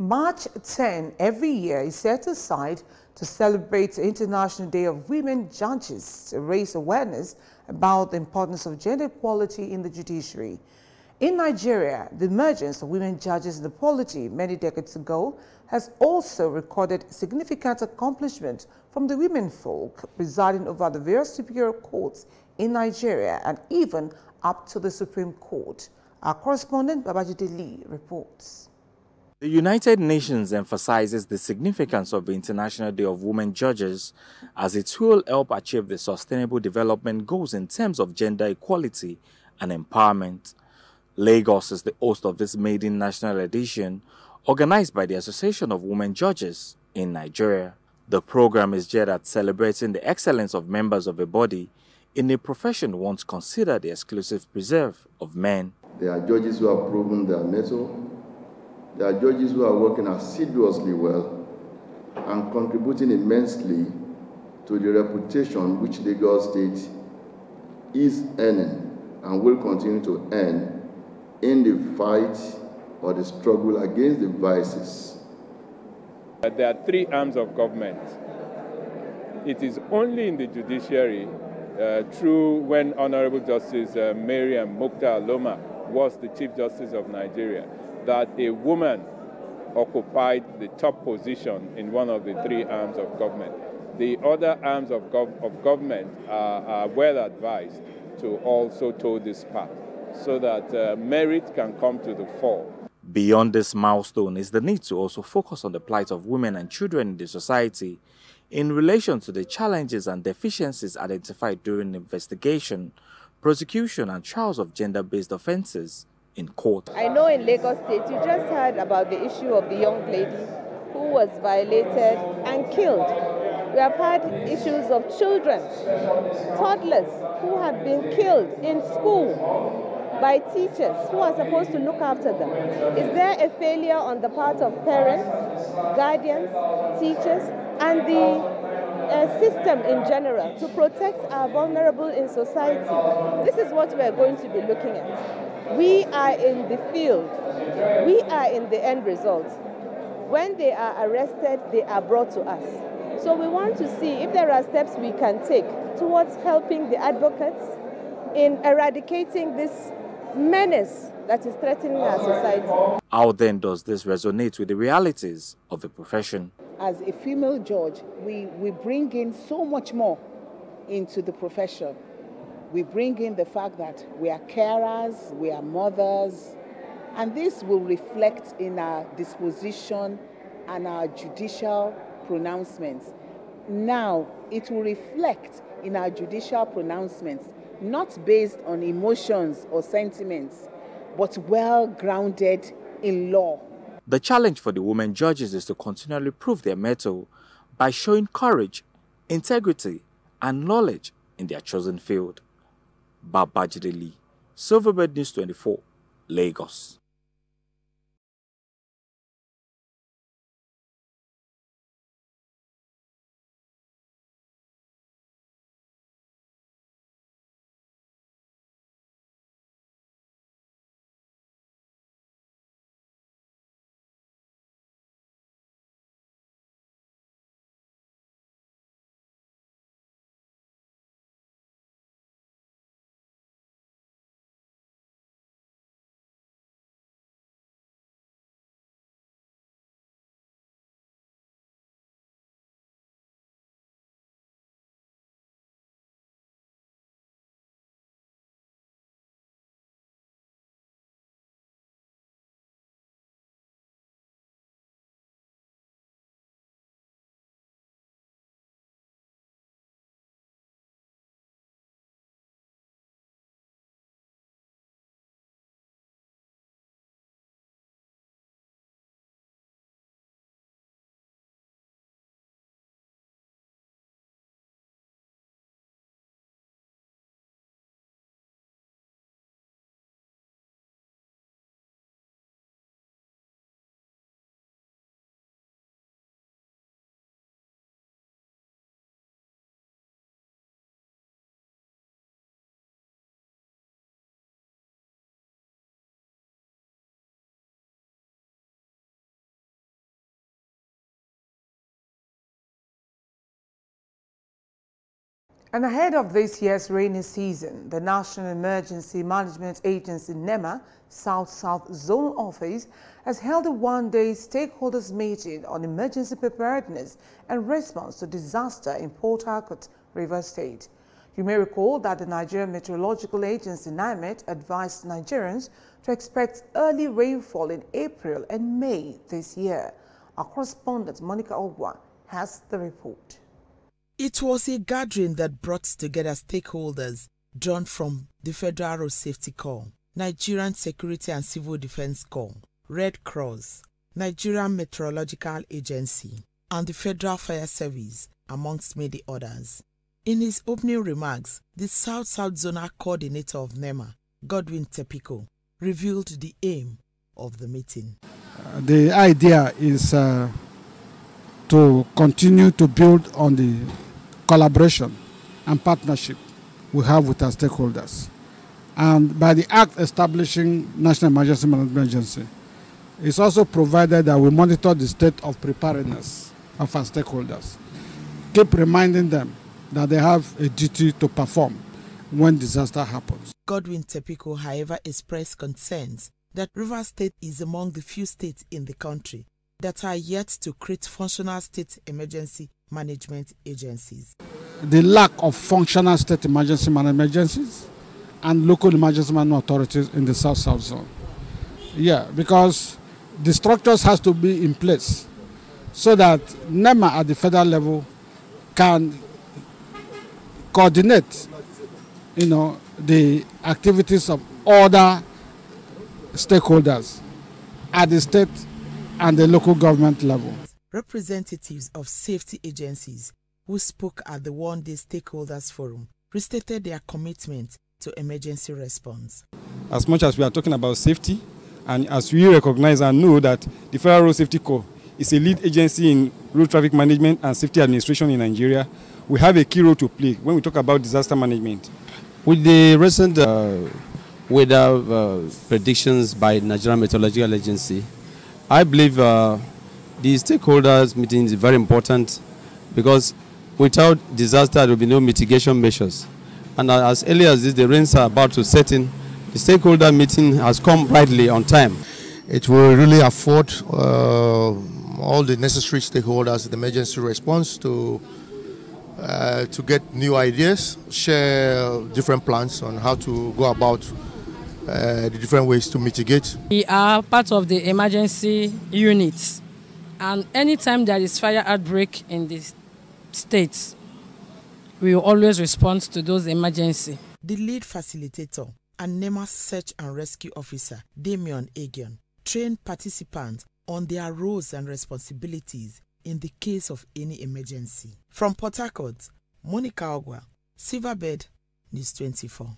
March 10 every year is set aside to celebrate the International Day of Women Judges to raise awareness about the importance of gender equality in the judiciary. In Nigeria, the emergence of women judges in the polity many decades ago has also recorded significant accomplishment from the women folk presiding over the various superior courts in Nigeria and even up to the Supreme Court. Our correspondent Babajide Lee reports. The United Nations emphasizes the significance of the International Day of Women Judges as it will help achieve the Sustainable Development Goals in terms of gender equality and empowerment. Lagos is the host of this maiden national edition organized by the Association of Women Judges in Nigeria. The program is geared at celebrating the excellence of members of a body in a profession once considered the exclusive preserve of men. There are judges who have proven their mettle there are judges who are working assiduously well and contributing immensely to the reputation which Lagos State is earning and will continue to earn in the fight or the struggle against the vices. There are three arms of government. It is only in the judiciary, uh, through when Honorable Justice uh, Mariam Mukhtar Loma was the Chief Justice of Nigeria, that a woman occupied the top position in one of the three arms of government. The other arms of, gov of government are, are, well advised to also toe this path so that uh, merit can come to the fore. Beyond this milestone is the need to also focus on the plight of women and children in the society in relation to the challenges and deficiencies identified during investigation, prosecution and trials of gender-based offenses in court. I know in Lagos State, you just heard about the issue of the young lady who was violated and killed. We have had issues of children, toddlers, who have been killed in school by teachers who are supposed to look after them. Is there a failure on the part of parents, guardians, teachers, and the uh, system in general to protect our vulnerable in society? This is what we are going to be looking at. We are in the field. We are in the end result. When they are arrested, they are brought to us. So we want to see if there are steps we can take towards helping the advocates in eradicating this menace that is threatening our society. How then does this resonate with the realities of the profession? As a female judge, we, we bring in so much more into the profession we bring in the fact that we are carers, we are mothers, and this will reflect in our disposition and our judicial pronouncements. Now, it will reflect in our judicial pronouncements, not based on emotions or sentiments, but well grounded in law. The challenge for the women judges is to continually prove their mettle by showing courage, integrity, and knowledge in their chosen field. Babajide Lee, Silverbird News 24, Lagos. And ahead of this year's rainy season, the National Emergency Management Agency NEMA South-South Zone Office has held a one-day stakeholders meeting on emergency preparedness and response to disaster in Port Harcourt, River State. You may recall that the Nigerian Meteorological Agency NiMet advised Nigerians to expect early rainfall in April and May this year. Our correspondent Monica Ogwa has the report. It was a gathering that brought together stakeholders drawn from the Federal Road Safety Corps, Nigerian Security and Civil Defense Corps, Red Cross, Nigerian Meteorological Agency, and the Federal Fire Service, amongst many others. In his opening remarks, the South South Zonal Coordinator of NEMA, Godwin Tepikor, revealed the aim of the meeting. The idea is uh, to continue to build on the collaboration and partnership we have with our stakeholders. And by the act establishing National Emergency Management Agency, it's also provided that we monitor the state of preparedness of our stakeholders. Keep reminding them that they have a duty to perform when disaster happens. Godwin Tepiko, however, expressed concerns that River State is among the few states in the country that are yet to create functional state emergency management agencies. The lack of functional state emergency management agencies and local emergency management authorities in the South South Zone. Yeah, because the structures has to be in place so that NEMA at the federal level can coordinate, you know, the activities of other stakeholders at the state and the local government level representatives of safety agencies who spoke at the one day stakeholders forum restated their commitment to emergency response. As much as we are talking about safety, and as we recognize and know that the Federal Road Safety Corps is a lead agency in road traffic management and safety administration in Nigeria, we have a key role to play when we talk about disaster management. With the recent uh, weather uh, predictions by Nigerian Meteorological Agency, I believe uh, the stakeholders meeting is very important because without disaster there will be no mitigation measures. And as early as this, the rains are about to set in, the stakeholder meeting has come rightly on time. It will really afford uh, all the necessary stakeholders the emergency response to uh, to get new ideas, share different plans on how to go about uh, the different ways to mitigate. We are part of the emergency units and anytime there is fire outbreak in the states, we will always respond to those emergency. The lead facilitator and NEMA search and rescue officer, Damian Agion, trained participants on their roles and responsibilities in the case of any emergency. From Port Harcourt, Monica Ogwa, Silverbird, News 24.